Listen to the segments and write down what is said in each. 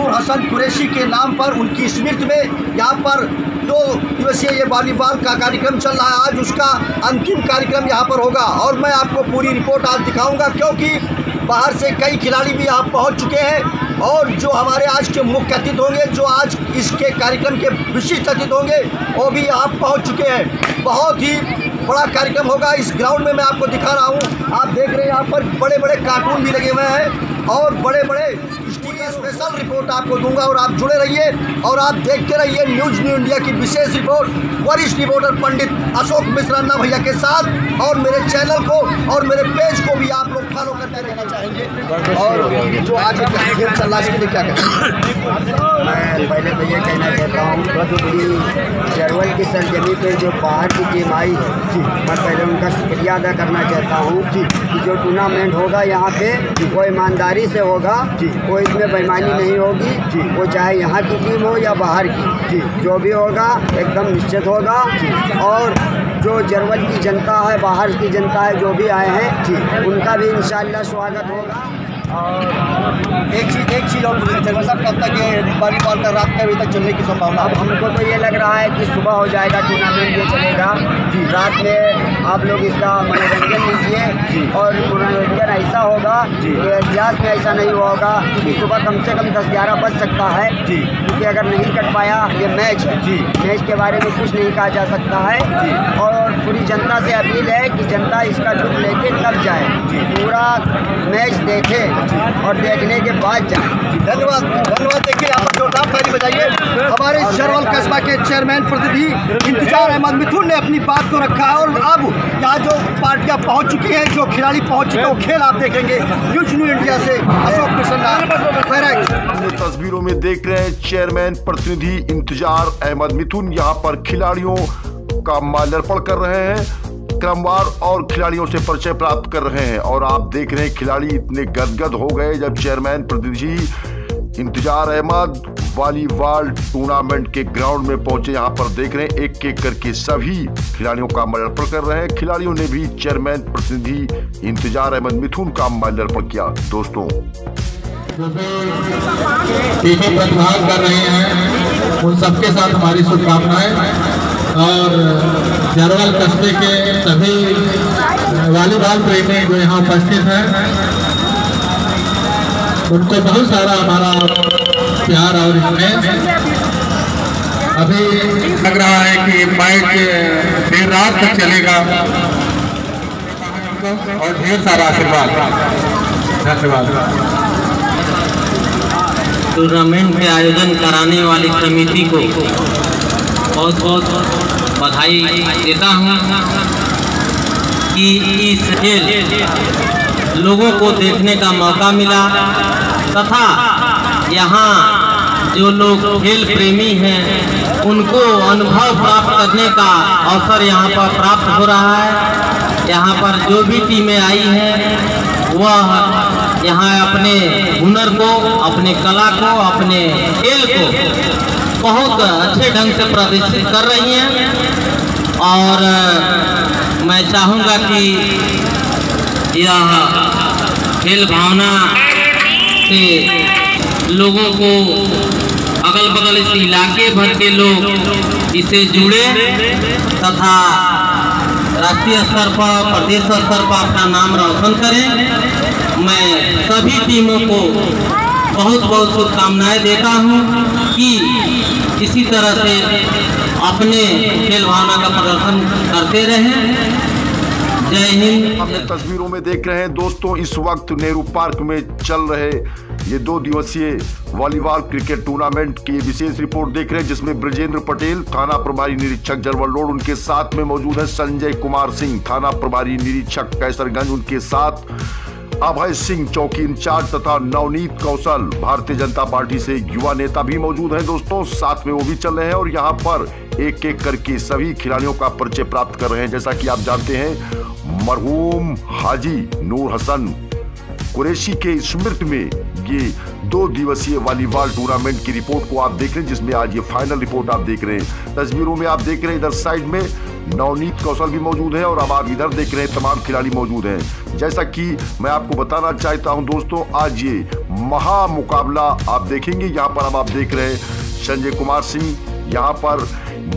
नूर हसन कुरैशी के नाम पर उनकी स्मृति में यहाँ पर दो दिवसीय ये वॉलीबॉल का कार्यक्रम चल रहा है। आज उसका अंतिम कार्यक्रम यहाँ पर होगा और मैं आपको पूरी रिपोर्ट आज दिखाऊँगा क्योंकि बाहर से कई खिलाड़ी भी यहाँ पहुँच चुके हैं और जो हमारे आज के मुख्य अतिथि होंगे, जो आज इसके कार्यक्रम के विशिष्ट अतिथि होंगे, वो भी यहाँ पहुँच चुके हैं। बहुत ही बड़ा कार्यक्रम होगा। इस ग्राउंड में मैं आपको दिखा रहा हूँ। आप देख रहे हैं यहाँ पर बड़े बड़े कार्टून भी लगे हुए हैं और बड़े बड़े स्पेशल रिपोर्ट आपको दूँगा और आप जुड़े रहिए और आप देखते रहिए न्यूज़ न्यू इंडिया की विशेष रिपोर्ट वरिष्ठ रिपोर्टर पंडित अशोक मिश्रा ना भैया के साथ और मेरे चैनल को और मेरे पेज को भी आप लोग फॉलो करते रहना चाहेंगे। और जो आज चल रहा है क्या कहें? मैं पहले तो ये कहना चाहता हूँ कि चरवल की सरजमी पे जो बाहर की टीम आई मैं पहले उनका शुक्रिया अदा करना चाहता हूँ कि जो टूर्नामेंट होगा यहाँ पे, वो ईमानदारी से होगा कोई इसमें बेईमानी नहीं होगी वो चाहे यहाँ की टीम हो या बाहर की, जी भी होगा, एकदम निश्चित होगा और जो जरवल की जनता है, बाहर की जनता है, जो भी आए हैं उनका भी इन स्वागत होगा। और एक चीज़ एक चीज़ और चाहिए। साहब कब तक ये वॉलीबॉल का रात के बजे तक चलने की संभावना अब हमको तो ये लग रहा है कि सुबह हो जाएगा टूर्नामेंट ये चलेगा। रात में आप लोग इसका मनोरंजन लीजिए और मनोरंजन ऐसा होगा कि इतिहास में ऐसा नहीं हुआ होगा कि सुबह कम से कम दस ग्यारह बज सकता है। जी। क्योंकि अगर नहीं कट पाया ये मैच है। जी। मैच के बारे में कुछ नहीं कहा जा सकता है। और पूरी जनता से अपील है कि जनता इसका लुक लेके तब जाए। पूरा मैच देखे। और देखने के बाद जाए। धन्यवाद धन्यवाद देखिए पर जोरदार ताली बजाइए हमारे शरवल कस्बा के चेयरमैन प्रतिनिधि इंतज़ार अहमद मिथुन ने अपनी बात को रखा है और अब यहाँ जो पार्टियाँ पहुँच चुकी हैं, जो खिलाड़ी पहुँच चुके हैं, वो खेल आप देखेंगे। न्यूज़ न्यू इंडिया से अशोक प्रसन्ना तस्वीरों में देख रहे हैं चेयरमैन प्रतिनिधि इंतज़ार अहमद मिथुन। यहाँ पर खिलाड़ियों का माल्यार्पण कर रहे हैं। क्रमवार और खिलाड़ियों से परिचय प्राप्त कर रहे हैं और आप देख रहे हैं खिलाड़ी इतने गदगद हो गए जब चेयरमैन प्रतिनिधि इंतज़ार अहमद वॉलीबॉल टूर्नामेंट के ग्राउंड में पहुँचे। यहाँ पर देख रहे हैं एक एक करके सभी खिलाड़ियों का माल्यार्पण कर रहे हैं। खिलाड़ियों ने भी चेयरमैन प्रतिनिधि इंतज़ार अहमद मिथुन का माल्यार्पण किया। दोस्तों। कर रहे हैं। उन सबके साथ हमारी शुभकामनाएँ। और जरवल कस्बे के सभी वॉलीबॉल प्रेमी जो यहाँ उपस्थित हैं, उनको बहुत सारा हमारा प्यार और स्नेह अभी लग रहा है कि मैच देर रात तक चलेगा। और ढेर सारा आशीर्वाद। धन्यवाद। टूर्नामेंट के आयोजन कराने वाली समिति को बहुत बहुत बधाई देता हूँ कि इस खेल लोगों को देखने का मौका मिला तथा यहाँ जो लोग खेल प्रेमी हैं, उनको अनुभव प्राप्त करने का अवसर यहाँ पर प्राप्त हो रहा है। यहाँ पर जो भी टीमें आई हैं, वह यहाँ अपने हुनर को, अपने कला को, अपने खेल को बहुत अच्छे ढंग से प्रदर्शित कर रही हैं। और मैं चाहूँगा कि यह खेल भावना से लोगों को अगल बगल इस इलाके भर के लोग इससे जुड़े तथा राष्ट्रीय स्तर पर, प्रदेश स्तर पर अपना नाम रोशन करें। मैं सभी टीमों को बहुत बहुत शुभकामनाएँ देता हूँ कि इसी तरह से अपने खेल भावना का प्रदर्शन करते रहें। अपने तस्वीरों में देख रहे हैं दोस्तों, इस वक्त नेहरू पार्क में चल रहे ये दो दिवसीय वॉलीबॉल क्रिकेट टूर्नामेंट की विशेष रिपोर्ट देख रहे हैं, जिसमें ब्रजेंद्र पटेल, थाना प्रभारी निरीक्षक जरवल रोड उनके साथ में मौजूद है संजय कुमार सिंह, थाना प्रभारी निरीक्षक कैसरगंज उनके साथ। अभय सिंह चौकी इंचार्ज तथा नवनीत कौशल भारतीय जनता पार्टी से युवा नेता भी मौजूद हैं दोस्तों। साथ में वो भी चल रहे हैं और यहाँ पर एक एक करके सभी खिलाड़ियों का परिचय प्राप्त कर रहे हैं, जैसा कि आप जानते हैं। मरहूम हाजी नूर हसन कुरैशी के स्मृति में ये दो दिवसीय वॉलीबॉल टूर्नामेंट की रिपोर्ट को आप देख रहे हैं, जिसमें आज ये फाइनल रिपोर्ट आप देख रहे हैं। तस्वीरों में आप देख रहे हैं, इधर साइड में नवनीत कौशल भी मौजूद है और अब आप इधर देख रहे हैं, तमाम खिलाड़ी मौजूद हैं। जैसा कि मैं आपको बताना चाहता हूँ, दोस्तों, आज ये महा मुकाबला आप देखेंगे। यहाँ पर अब आप देख रहे हैं, संजय कुमार सिंह यहाँ पर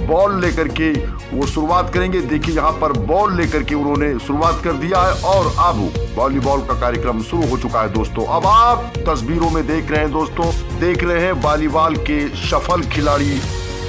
बॉल लेकर के वो शुरुआत करेंगे। देखिए, यहाँ पर बॉल लेकर के उन्होंने शुरुआत कर दिया है और अब वॉलीबॉल का कार्यक्रम शुरू हो चुका है, दोस्तों। अब आप तस्वीरों में देख रहे हैं, दोस्तों, देख रहे हैं वॉलीबॉल के सफल खिलाड़ी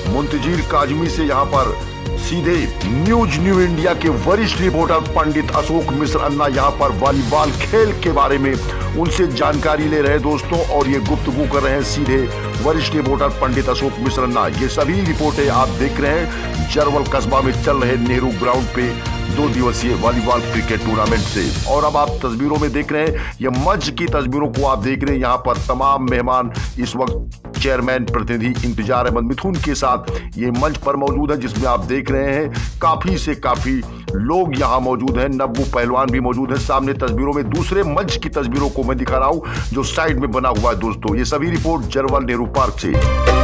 मुंतजीर काजमी से यहाँ पर सीधे न्यूज़ न्यू इंडिया के वरिष्ठ रिपोर्टर पंडित अशोक मिश्र अन्ना यहाँ पर वॉलीबॉल खेल के बारे में उनसे जानकारी ले रहे दोस्तों, और ये गुप्तगु कर रहे हैं सीधे वरिष्ठ रिपोर्टर पंडित अशोक मिश्र अन्ना। ये सभी रिपोर्टें आप देख रहे हैं। जरवल कस्बा में चल रहे नेहरू ग्राउंड पे दो दिवसीय वॉलीबॉल क्रिकेट टूर्नामेंट से। और अब आप तस्वीरों में देख रहे हैं, ये मंच की तस्वीरों को आप देख रहे हैं, यहाँ पर तमाम मेहमान इस वक्त चेयरमैन प्रतिनिधि इंतज़ार अहमद मिथुन के साथ। ये मंच पर मौजूद है, जिसमें आप देख रहे हैं, काफ़ी से काफ़ी लोग यहाँ मौजूद हैं। नब्बू पहलवान भी मौजूद है। सामने तस्वीरों में दूसरे मंच की तस्वीरों को मैं दिखा रहा हूँ, जो साइड में बना हुआ है दोस्तों। ये सभी रिपोर्ट जरवल नेहरू पार्क से।